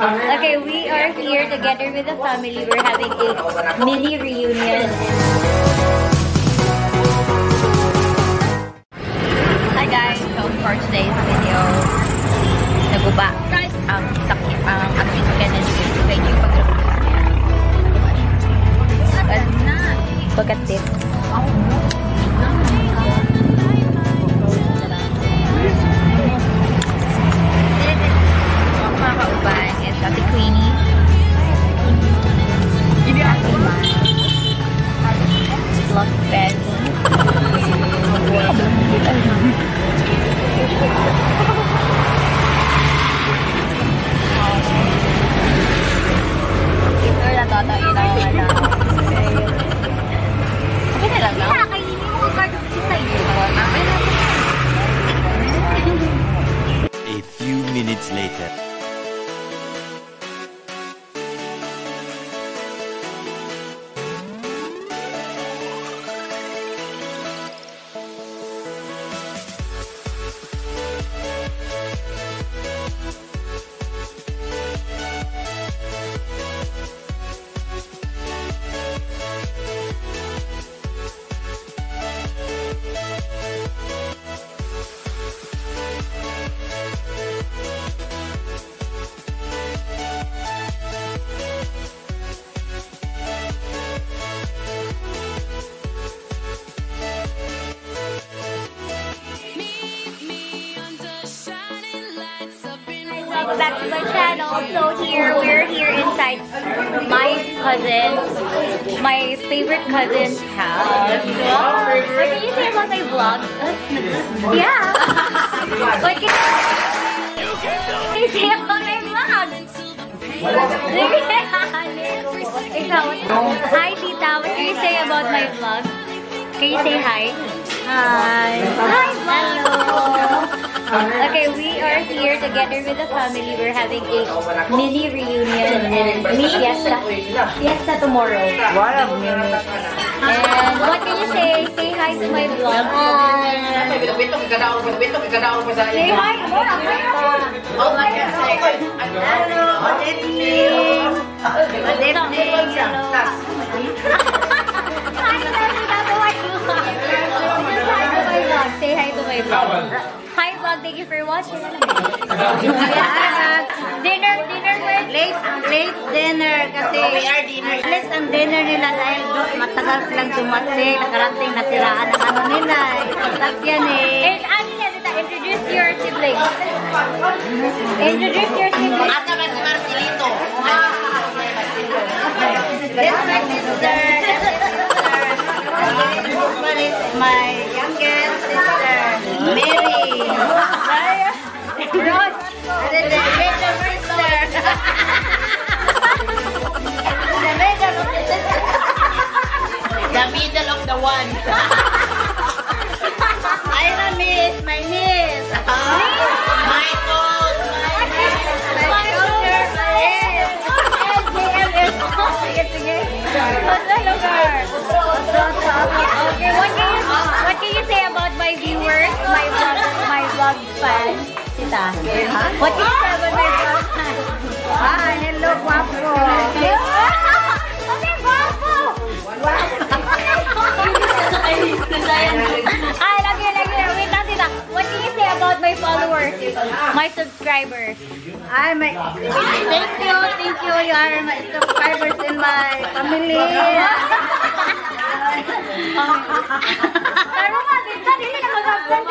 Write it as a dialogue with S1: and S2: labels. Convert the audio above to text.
S1: Okay, we are here together with the family. We're having a mini reunion.
S2: Queenie. Vlog Benny. Ito na toto ilaw na lang. Okay na lang, no? Kaya
S1: kainin mo card of sa'yo.
S3: A few minutes later.
S1: Welcome back to my channel. So here, we're here inside my cousin, my favorite cousin's house. What can you say about my vlog? Yeah. what can you say about my vlog? Hi tita, what can you say about my vlog? Can you say hi?
S4: Hi. Hi vlog.
S1: Okay, we are here together with the family. We're having a mini reunion and fiesta. Fiesta tomorrow.
S4: What a minute.
S1: And what can you say? Say hi to my vlog. Hi. Say hi.
S4: Hello, oh good evening. Good
S1: evening. Hi vlog. Hi vlog, thank you for watching. dinner, dinner with
S4: Late, late dinner kasi late ang dinner nila dahil matagal silang dumating, nakarating natiraan ng ano nila. Ipatak yan eh.
S1: And ano na, Tita, introduce your siblings. Introduce your siblings. Ata
S5: ba si Marcelito?
S4: This is my sister.
S1: Rose.
S4: And then the little sister. the middle of the sister.
S5: The
S6: middle of
S5: the one.
S4: Miss, my niece.
S6: My toes,
S4: my niece, my shoulder, my head. Sige, sige.
S1: What's the lugar?
S4: Okay,
S1: you what can you say about my viewers, my vlog, my vlog fans? Tita. What can you say about my vlog fans?
S4: Ah, hello, guapo.
S1: Okay, guwapo! Ay, lagi, lagi. Wait lang, tita. What can you say about my followers? My subscribers?
S4: Ay, my, thank you, thank you. You are my subscribers in my family.
S1: 哈哈
S4: 哈哈哈哈哈哈！
S1: 来龙马队，那你一点都看不。